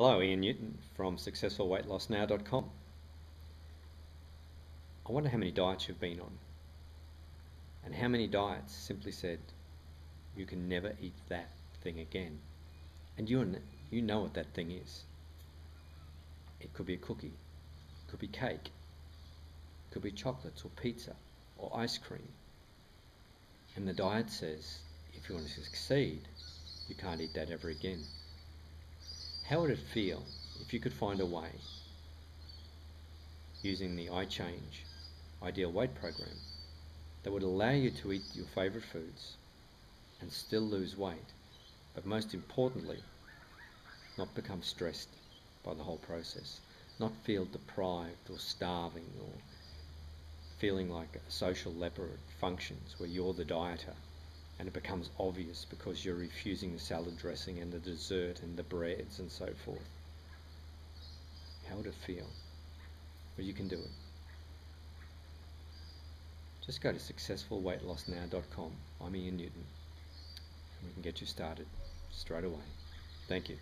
Hello, Ian Newton from SuccessfulWeightLossNow.com. I wonder how many diets you've been on, and how many diets simply said, you can never eat that thing again. And you, you know what that thing is. It could be a cookie, it could be cake, it could be chocolates or pizza or ice cream. And the diet says, if you want to succeed, you can't eat that ever again. How would it feel if you could find a way, using the iChange Ideal Weight Program, that would allow you to eat your favourite foods and still lose weight, but most importantly, not become stressed by the whole process, not feel deprived or starving or feeling like a social leper at functions where you're the dieter and it becomes obvious because you're refusing the salad dressing and the dessert and the breads and so forth. How would it feel? Well, you can do it. Just go to successfulweightlossnow.com. I'm Ian Newton, and we can get you started straight away. Thank you.